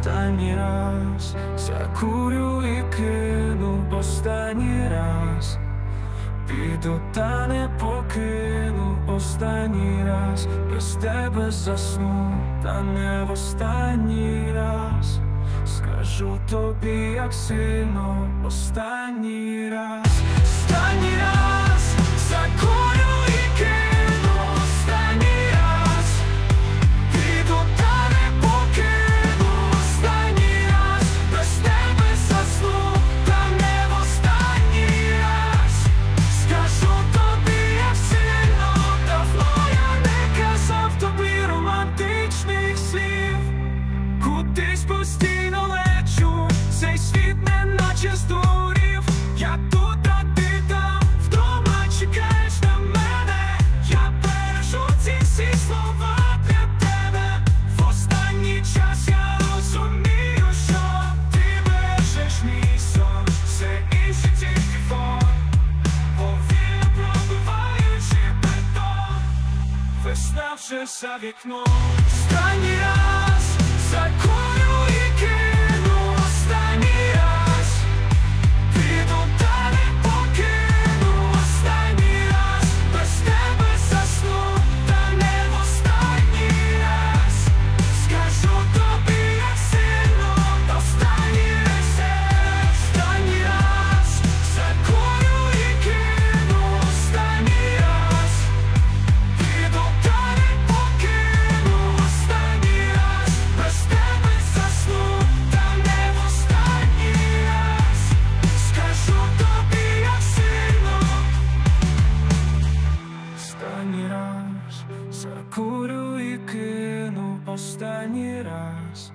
останній раз закурю і кину останній раз. Піду та не покину останній раз, без тебе засну, та не в останній раз. Скажу тобі, як сильно останній раз, постійно лечу, цей світ не здурів. Я тут, а ти там, вдома чекаєш на мене. Я бережу ці всі слова для тебе. В останній час я розумію, що ти бережеш мій сон. Все інше тільки фон, повільно пробиваючи бетон. Весна вже за вікном Останній раз закурю і кину останній раз.